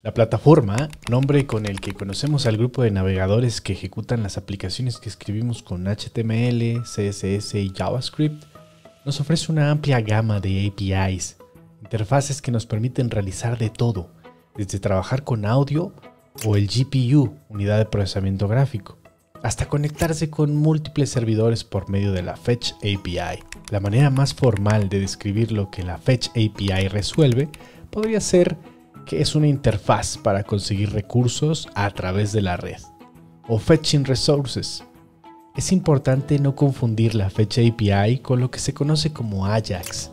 La plataforma, nombre con el que conocemos al grupo de navegadores que ejecutan las aplicaciones que escribimos con HTML, CSS y JavaScript, nos ofrece una amplia gama de APIs, interfaces que nos permiten realizar de todo, desde trabajar con audio o el GPU, unidad de procesamiento gráfico, hasta conectarse con múltiples servidores por medio de la Fetch API. La manera más formal de describir lo que la Fetch API resuelve podría ser que es una interfaz para conseguir recursos a través de la red, o Fetching Resources. Es importante no confundir la Fetch API con lo que se conoce como Ajax,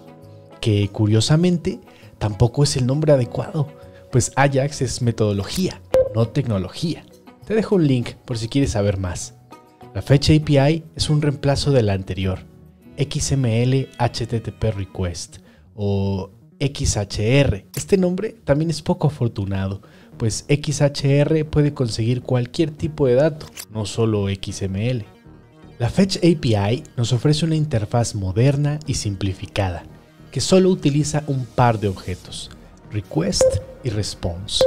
que curiosamente tampoco es el nombre adecuado, pues Ajax es metodología, no tecnología. Te dejo un link por si quieres saber más. La Fetch API es un reemplazo de la anterior, XML HTTP Request o XHR. Este nombre también es poco afortunado, pues XHR puede conseguir cualquier tipo de dato, no solo XML. La Fetch API nos ofrece una interfaz moderna y simplificada, que solo utiliza un par de objetos, request y response.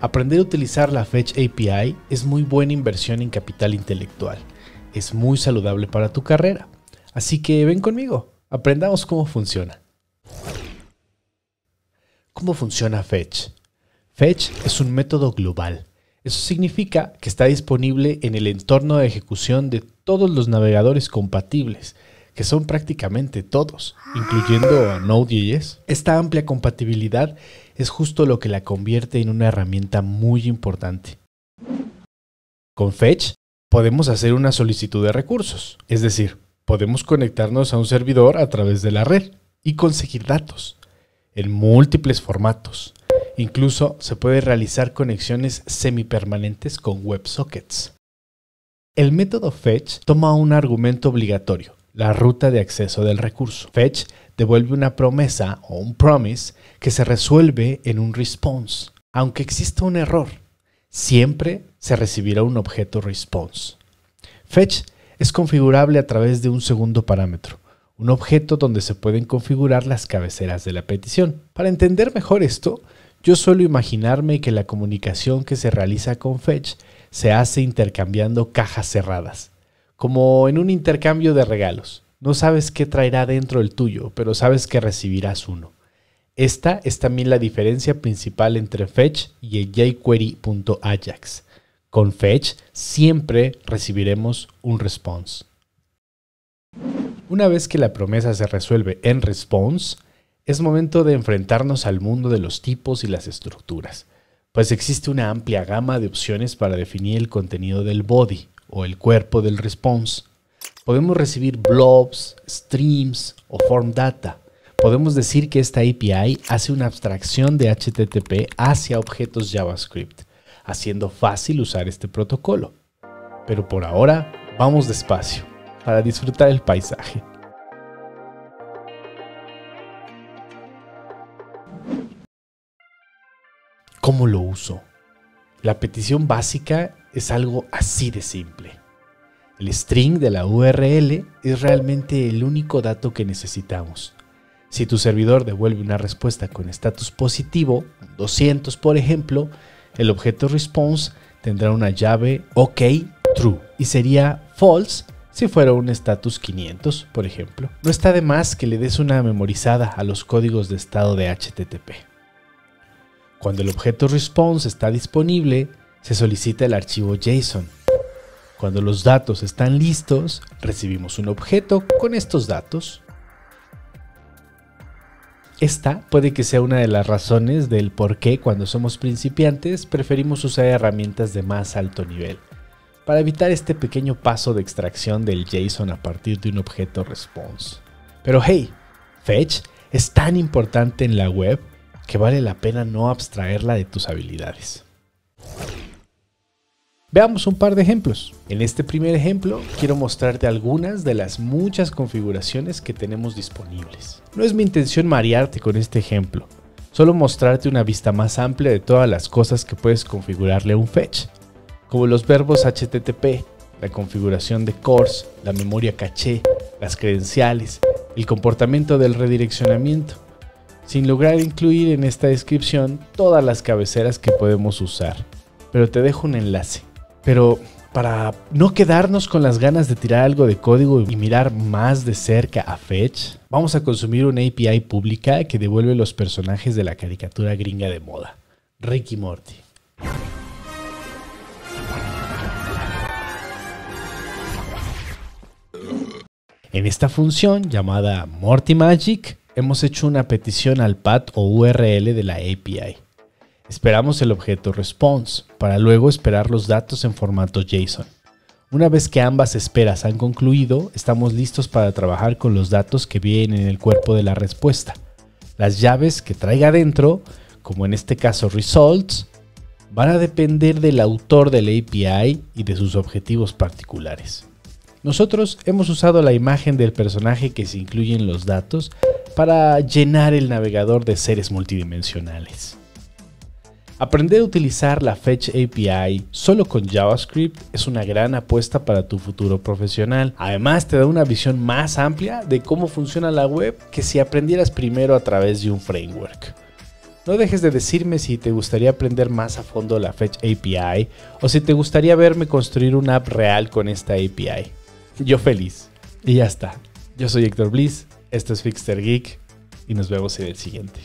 Aprender a utilizar la Fetch API es muy buena inversión en capital intelectual. Es muy saludable para tu carrera. Así que ven conmigo, aprendamos cómo funciona. ¿Cómo funciona Fetch? Fetch es un método global. Eso significa que está disponible en el entorno de ejecución de todos los navegadores compatibles, que son prácticamente todos, incluyendo a Node.js. Esta amplia compatibilidad es justo lo que la convierte en una herramienta muy importante. Con Fetch podemos hacer una solicitud de recursos, es decir, podemos conectarnos a un servidor a través de la red y conseguir datos en múltiples formatos. Incluso se puede realizar conexiones semipermanentes con WebSockets. El método fetch toma un argumento obligatorio, la ruta de acceso del recurso. Fetch devuelve una promesa o un promise que se resuelve en un response. Aunque exista un error, siempre se recibirá un objeto response. Fetch es configurable a través de un segundo parámetro, un objeto donde se pueden configurar las cabeceras de la petición. Para entender mejor esto, yo suelo imaginarme que la comunicación que se realiza con Fetch se hace intercambiando cajas cerradas, como en un intercambio de regalos. No sabes qué traerá dentro el tuyo, pero sabes que recibirás uno. Esta es también la diferencia principal entre Fetch y el jQuery.ajax. Con Fetch siempre recibiremos un response. Una vez que la promesa se resuelve en response, es momento de enfrentarnos al mundo de los tipos y las estructuras, pues existe una amplia gama de opciones para definir el contenido del body o el cuerpo del response. Podemos recibir blobs, streams o form data. Podemos decir que esta API hace una abstracción de HTTP hacia objetos JavaScript, haciendo fácil usar este protocolo. Pero por ahora, vamos despacio para disfrutar el paisaje. ¿Cómo lo uso? La petición básica es algo así de simple. El string de la URL es realmente el único dato que necesitamos. Si tu servidor devuelve una respuesta con estatus positivo, 200 por ejemplo, el objeto response tendrá una llave OK true y sería false si fuera un status 500, por ejemplo. No está de más que le des una memorizada a los códigos de estado de HTTP. Cuando el objeto response está disponible, se solicita el archivo JSON. Cuando los datos están listos, recibimos un objeto con estos datos. Esta puede que sea una de las razones del por qué cuando somos principiantes preferimos usar herramientas de más alto nivel para evitar este pequeño paso de extracción del JSON a partir de un objeto response. Pero hey, Fetch es tan importante en la web que vale la pena no abstraerla de tus habilidades. Veamos un par de ejemplos. En este primer ejemplo quiero mostrarte algunas de las muchas configuraciones que tenemos disponibles. No es mi intención marearte con este ejemplo, solo mostrarte una vista más amplia de todas las cosas que puedes configurarle a un fetch como los verbos HTTP, la configuración de cores, la memoria caché, las credenciales, el comportamiento del redireccionamiento. sin lograr incluir en esta descripción todas las cabeceras que podemos usar. Pero te dejo un enlace. Pero para no quedarnos con las ganas de tirar algo de código y mirar más de cerca a Fetch, vamos a consumir una API pública que devuelve los personajes de la caricatura gringa de moda, Ricky Morty. En esta función llamada Morty Magic, hemos hecho una petición al path o URL de la API. Esperamos el objeto response para luego esperar los datos en formato JSON. Una vez que ambas esperas han concluido, estamos listos para trabajar con los datos que vienen en el cuerpo de la respuesta. Las llaves que traiga dentro, como en este caso results, van a depender del autor del API y de sus objetivos particulares. Nosotros hemos usado la imagen del personaje que se incluye en los datos para llenar el navegador de seres multidimensionales. Aprender a utilizar la Fetch API solo con JavaScript es una gran apuesta para tu futuro profesional. Además te da una visión más amplia de cómo funciona la web que si aprendieras primero a través de un framework. No dejes de decirme si te gustaría aprender más a fondo la Fetch API o si te gustaría verme construir una app real con esta API. Yo feliz. Y ya está. Yo soy Héctor Bliss, esto es Fixter Geek y nos vemos en el siguiente.